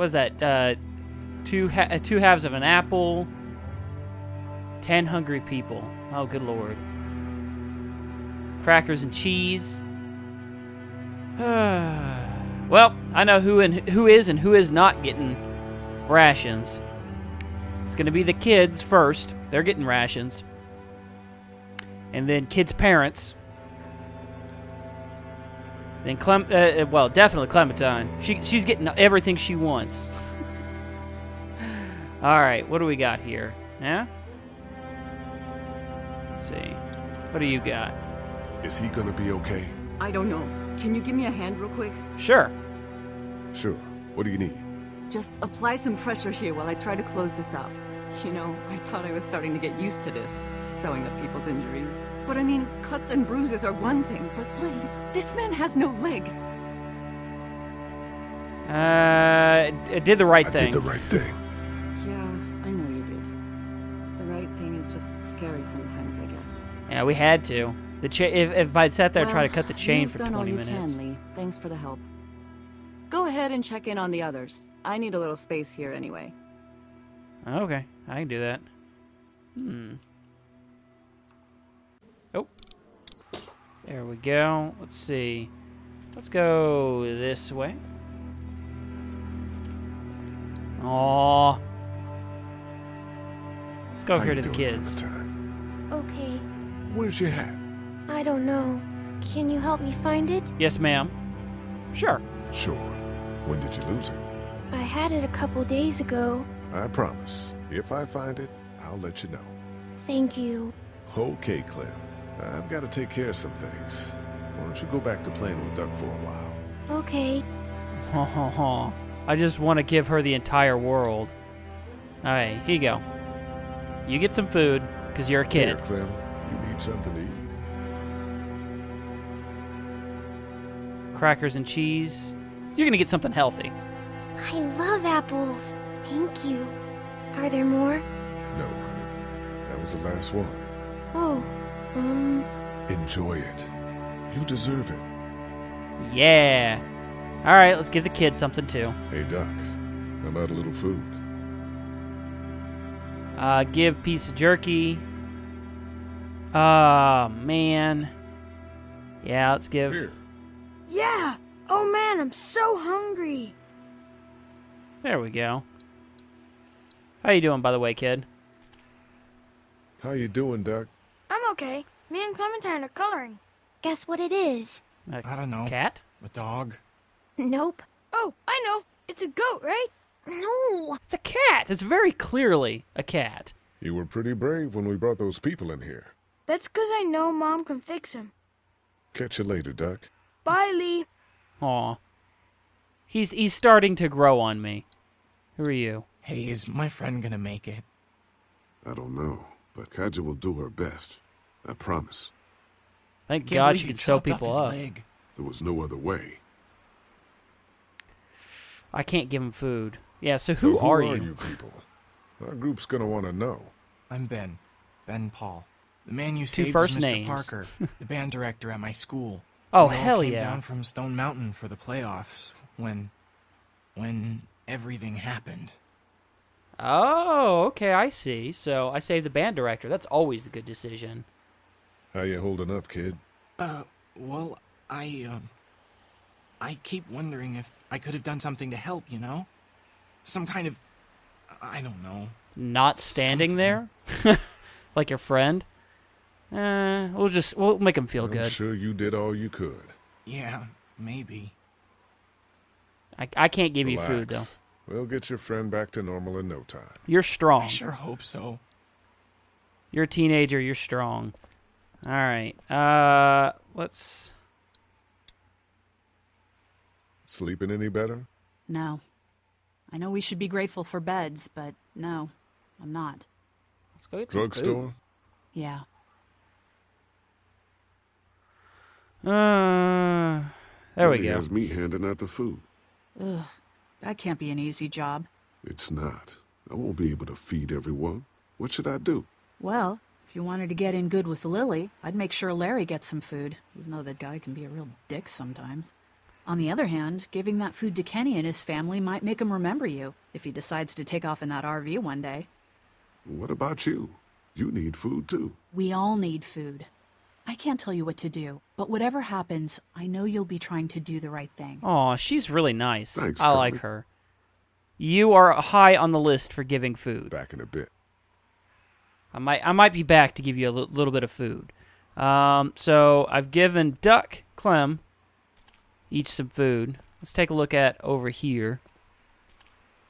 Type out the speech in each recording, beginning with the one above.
What's that? Uh, two ha- uh, two halves of an apple. Ten hungry people. Oh, good lord. Crackers and cheese. well, I know who and who is and who is not getting rations. It's gonna be the kids first. They're getting rations, and then kids' parents. Then Clem, uh, uh, well, definitely Clementine. She she's getting everything she wants. All right, what do we got here? Yeah. Let's see. What do you got? Is he gonna be okay? I don't know. Can you give me a hand real quick? Sure. Sure. What do you need? Just apply some pressure here while I try to close this up. You know, I thought I was starting to get used to this, sewing up people's injuries. But I mean, cuts and bruises are one thing, but Lee, this man has no leg. Uh, d- did the right I thing. did the right thing. Yeah, I know you did. The right thing is just scary sometimes, I guess. Yeah, we had to. The cha- if, if I'd sat there and tried to cut the chain you've for done 20 all you minutes. Can, Lee. Thanks for the help. Go ahead and check in on the others. I need a little space here anyway. Okay, I can do that. Hmm. Oh. There we go. Let's see. Let's go this way. Aw. Let's go How here to the kids. Clementine? Okay, Where's your hat? I don't know. Can you help me find it? Yes, ma'am. Sure. Sure. When did you lose it? I had it a couple days ago. I promise. If I find it, I'll let you know. Thank you. Okay, Clem. I've got to take care of some things. Why don't you go back to playing with Duck for a while? Okay. I just want to give her the entire world. Alright, here you go. You get some food, because you're a kid. Here, kid. Clem. You need something to eat. Crackers and cheese. You're going to get something healthy. I love apples. Thank you. Are there more? No, honey. That was the last one. Oh, um, Enjoy it. You deserve it. Yeah. Alright, let's give the kids something too. Hey, Duck. How about a little food? Uh, give piece of jerky. Oh, man. Yeah, let's give. Here. yeah. Oh man, I'm so hungry. There we go. How you doing, by the way, kid? How you doing, Duck? I'm okay. Me and Clementine are coloring. Guess what it is? A I don't know. cat? A dog? Nope. Oh, I know. It's a goat, right? No. It's a cat. It's very clearly a cat. You were pretty brave when we brought those people in here. That's 'cause I know Mom can fix him. Catch you later, Duck. Bye, Lee. Aw. He's he's starting to grow on me. Who are you? Hey, is my friend gonna make it? I don't know, but Katjaa will do her best. I promise. Thank Can't God she you can sew chopped people up. leg. There was no other way. I can't give him food. Yeah, so who, So who, are, you? people? Our group's gonna want to know. I'm Ben. Ben Paul. The man you Two saved first is Mr. names. Parker, the band director at my school. Oh, We all hell came yeah. down from Stone Mountain for the playoffs when... when everything happened. Oh, okay, I see. So I saved the band director. That's always the good decision. How you holding up, kid? Uh, well, I, um... I keep wondering if I could have done something to help, you know? Some kind of... I don't know. Not standing there, like your friend. Uh, we'll just we'll make him feel I'm good. sure you did all you could. Yeah, maybe. I, I can't give you food though. Relax. We'll get your friend back to normal in no time. You're I strong. sure hope so. You're a teenager. You're strong. All right. Uh, let's. Sleeping any better? No. I know we should be grateful for beds, but no, I'm not. Let's go get some food. Drugstore? Yeah. Uh, there we Billy go. has me handing out the food. Ugh. That can't be an easy job. It's not. I won't be able to feed everyone. What should I do? Well, if you wanted to get in good with Lilly, I'd make sure Larry gets some food, even though that guy can be a real dick sometimes. On the other hand, giving that food to Kenny and his family might make him remember you if he decides to take off in that RV one day. What about you? You need food too. We all need food. I can't tell you what to do, but whatever happens, I know you'll be trying to do the right thing. Aw, she's really nice. Thanks, I like her. You are high on the list for giving food. Back in a bit. I might I might be back to give you a little bit of food. Um, so I've given Duck, Clem, each some food. Let's take a look at over here.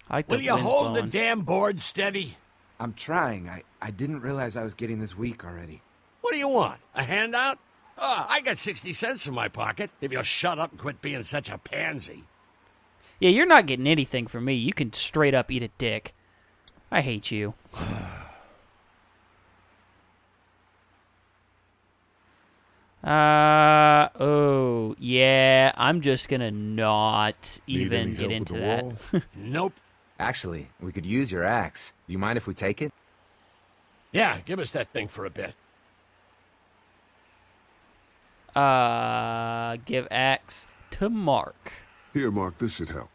I like Will the you wind's hold the blowing. damn board steady? I'm trying. I, I didn't realize I was getting this weak already. What do you want? A handout? Oh, I got 60 cents in my pocket if you'll shut up and quit being such a pansy. Yeah, you're not getting anything from me. You can straight up eat a dick. I hate you. Uh oh yeah, I'm just gonna not even get into that. Nope. Actually, we could use your axe. Do you mind if we take it? Yeah, give us that thing for a bit. Uh, give axe to Mark. Here, Mark, this should help.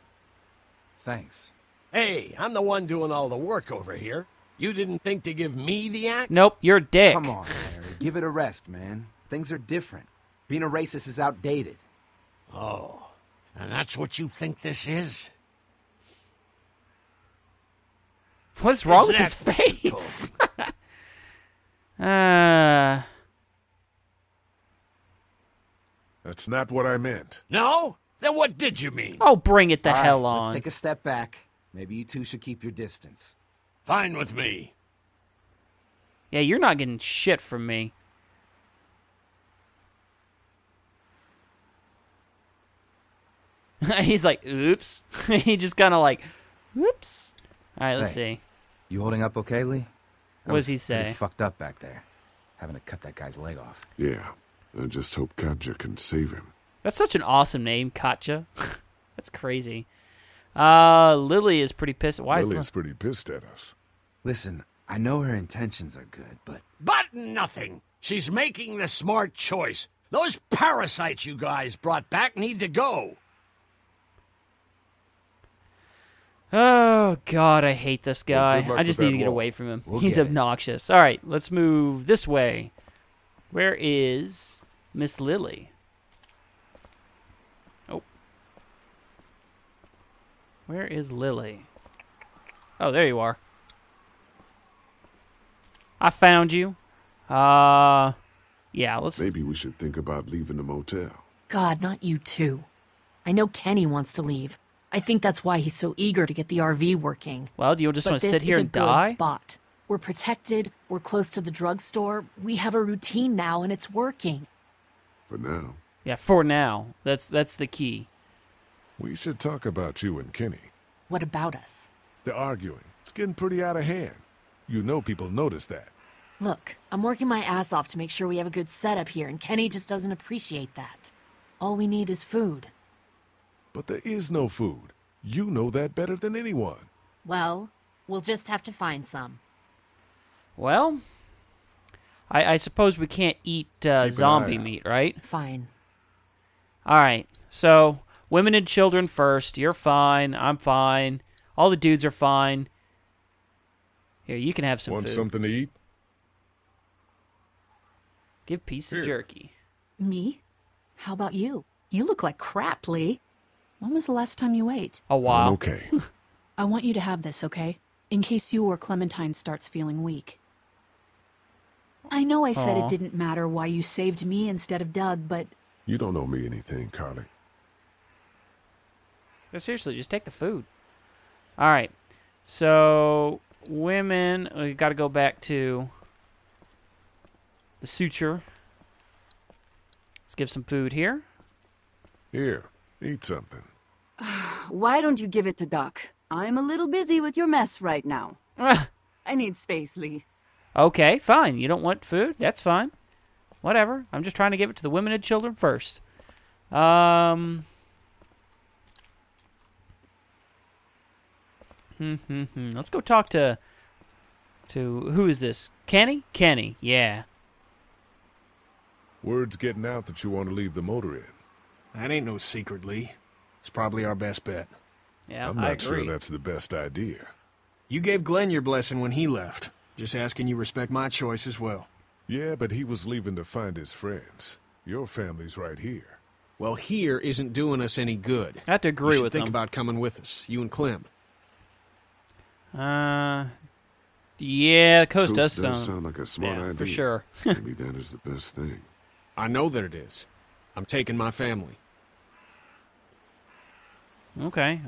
Thanks. Hey, I'm the one doing all the work over here. You didn't think to give me the axe? Nope, you're a dick. Come on, Larry. Give it a rest, man. Things are different. Being a racist is outdated. Oh, and that's what you think this is? What's wrong Is with his that what you face? uh, That's not what I meant. No? Then what did you mean? oh, bring it the All right, hell on. Let's take a step back. Maybe you two should keep your distance. Fine with me. Yeah, you're not getting shit from me. He's like, oops. he just kind of like, oops. All right, let's Hey. see. You holding up okay, Lee? That What does was he pretty say? Fucked up back there. Having to cut that guy's leg off. Yeah. I just hope Katjaa can save him. That's such an awesome name, Katjaa. That's crazy. Uh, Lilly is pretty pissed. Why is Lilly's pretty pissed at us. Listen, I know her intentions are good, but But nothing. She's making the smart choice. Those parasites you guys brought back need to go. Oh God, I hate this guy. good I just need to get wall. away from him. We'll He's get it. obnoxious. All right, let's move this way. Where is Miss Lilly? Oh. Where is Lilly? Oh, there you are. I found you. Uh, yeah, let's. Maybe we should think about leaving the motel. God, not you too. I know Kenny wants to leave. I think that's why he's so eager to get the RV working. Well, do you just want to sit here and die? spot. We're protected. We're close to the drugstore. We have a routine now, and it's working. For now, Yeah, for now. That's that's the key. we should talk about you and Kenny. What about us? They're arguing. It's getting pretty out of hand. You know people notice that. Look, I'm working my ass off to make sure we have a good setup here, and Kenny just doesn't appreciate that. All we need is food. But there is no food. You know that better than anyone. Well, we'll just have to find some. Well, I, I suppose we can't eat uh, zombie meat, right? Fine. All right. So, women and children first. You're fine. I'm fine. All the dudes are fine. Here, you can have some Want food. something to eat? Give piece of jerky. Me? How about you? You look like crap, Lee. When was the last time you ate? A while. I'm okay. I want you to have this, okay? In case you or Clementine starts feeling weak. I know I said Aw. it didn't matter why you saved me instead of Doug, but you don't owe me anything, Carley. No, seriously, just take the food. All right. So, women, we got to go back to the suture. Let's give some food here. Here, eat something. Why don't you give it to Doc? I'm a little busy with your mess right now. I need space, Lee. Okay, fine. You don't want food? That's fine. Whatever. I'm just trying to give it to the women and children first. Um. Hmm, hmm, hmm. Let's go talk to. To who is this? Kenny? Kenny. Yeah. Word's getting out that you want to leave the motor inn. That ain't no secret, Lee. It's probably our best bet. Yeah, I'm I not sure that's the best idea. You gave Glenn your blessing when he left. Just asking you respect my choice as well. Yeah, but he was leaving to find his friends. Your family's right here. Well, here isn't doing us any good. I have to You agree should with think him. about coming with us, you and Clem. Uh, yeah, the coast, does Coast sound, sound like a smart yeah, idea. for sure. Maybe that is the best thing. I know that it is. I'm taking my family. Okay.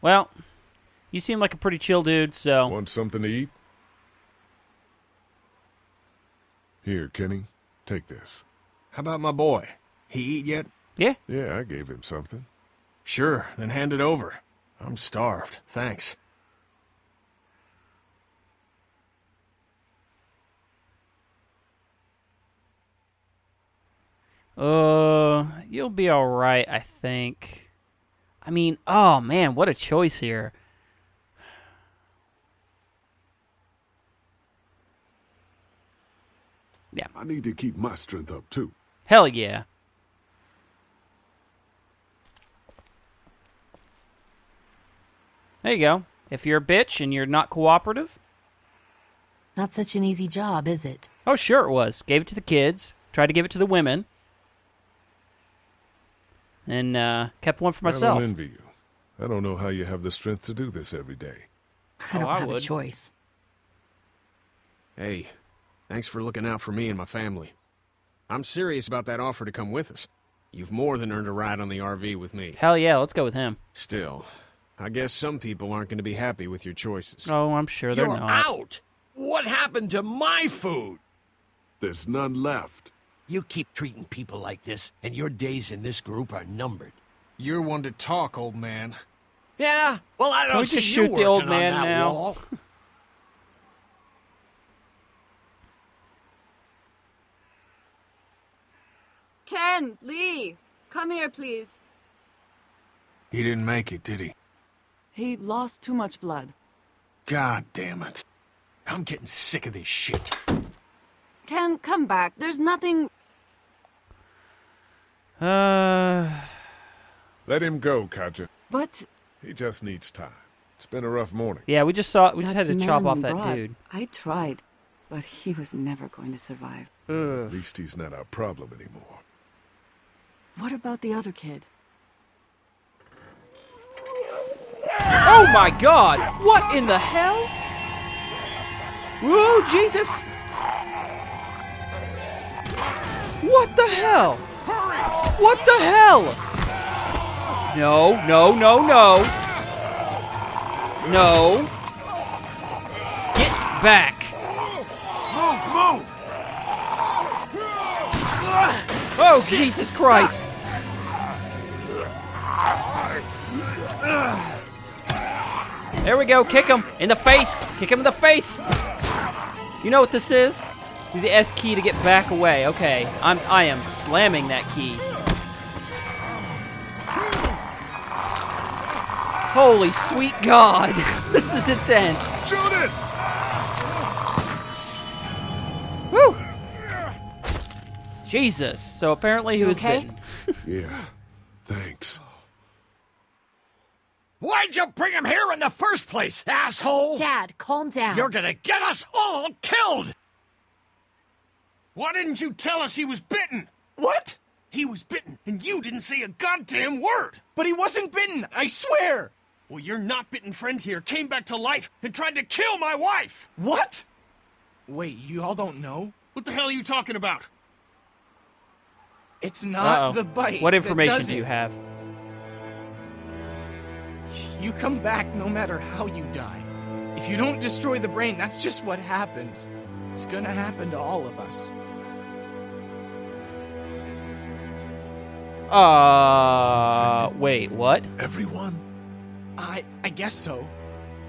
Well, you seem like a pretty chill dude, so Want something to eat? Here, Kenny, take this. How about my boy? He eat yet? yeah. Yeah, I gave him something. Sure, then hand it over. I'm starved. Thanks. Uh, you'll be all right, I think. I mean, oh man, what a choice here. Yeah, I need to keep my strength up, too. hell yeah. There you go. If you're a bitch and you're not cooperative, Not such an easy job, is it? oh sure it was. Gave it to the kids. Tried to give it to the women. And uh, kept one for myself. I myself. don't envy you. I don't know how you have the strength to do this every day. I don't Oh, I have a choice. Hey, thanks for looking out for me and my family. I'm serious about that offer to come with us. You've more than earned a ride on the RV with me. Hell yeah, let's go with him. Still, I guess some people aren't going to be happy with your choices. Oh, I'm sure they're You're not. out! What happened to my food? There's none left. You keep treating people like this, and your days in this group are numbered. You're one to talk, old man. Yeah? Well, I Can don't we see just you shoot the old working on man that now? Ken, Lee, come here, please. He didn't make it, did he? He lost too much blood. God damn it. I'm getting sick of this shit. Ken, come back. There's nothing. Uh, Let him go, Katjaa. But He just needs time. It's been a rough morning. yeah, we just saw. We just had to chop off that brought, dude. I tried, but he was never going to survive. At least he's not our problem anymore. What about the other kid? Oh my God! What in the hell? Whoa, Jesus! What the hell? What the hell? No, no, no, no. No. Get back. Oh, Jesus Christ. There we go. Kick him in the face. Kick him in the face. You know what this is? The S key to get back away. Okay, I'm I am slamming that key. Holy sweet God, this is intense. Shoot it! Jesus. So apparently he was okay? bitten. Yeah, thanks. Why'd you bring him here in the first place, asshole? Dad, calm down. You're gonna get us all killed! Why didn't you tell us he was bitten? What? He was bitten, and you didn't say a goddamn word. But he wasn't bitten, I swear. Well, your not bitten friend here came back to life and tried to kill my wife. What? Wait, you all don't know? What the hell are you talking about? It's not Uh-oh. the bite. What information do you have? You come back no matter how you die. If you don't destroy the brain, that's just what happens. It's gonna happen to all of us. Uh, wait, what? Everyone? I I guess so.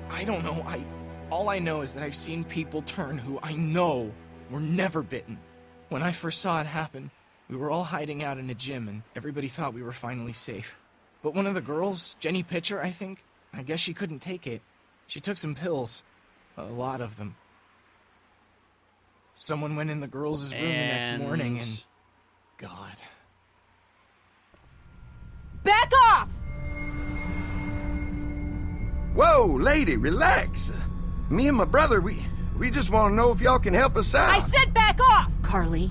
I don't know. I all I know is that I've seen people turn who I know were never bitten. When I first saw it happen, we were all hiding out in a gym and everybody thought we were finally safe. But one of the girls, Jenny Pitcher, I think, I guess she couldn't take it. She took some pills. A lot of them. Someone went in the girls' room the next morning and God. Back off! Whoa, lady, relax. Me and my brother, we we just want to know if y'all can help us out. I said back off! Carley.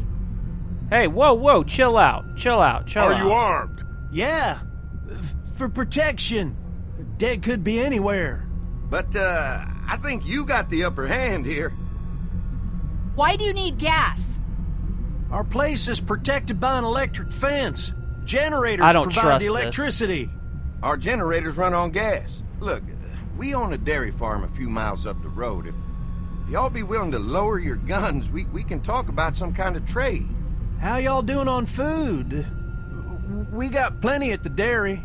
Hey, whoa, whoa, chill out. Chill out. Chill Are out. you armed? Yeah, f- for protection. Dead could be anywhere. But uh, I think you got the upper hand here. Why do you need gas? Our place is protected by an electric fence. Generators I don't provide trust the this. electricity. Our generators run on gas. Look, we own a dairy farm a few miles up the road. If, if y'all be willing to lower your guns, we, we can talk about some kind of trade. How y'all doing on food? We got plenty at the dairy.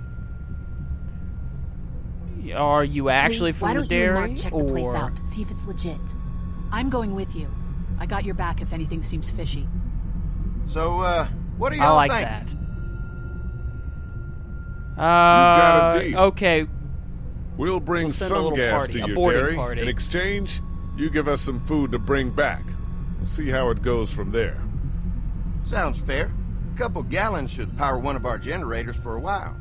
Are you actually Lee, from why the don't dairy? you Mark check or... the place out, see if it's legit? I'm going with you. I got your back if anything seems fishy. So, uh, what do I y'all like think? that. Uh, got a deal. Okay. We'll bring We'll send a some gas party, to a your dairy. party. In exchange, you give us some food to bring back. We'll see how it goes from there. Sounds fair. A couple gallons should power one of our generators for a while.